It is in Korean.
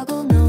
하고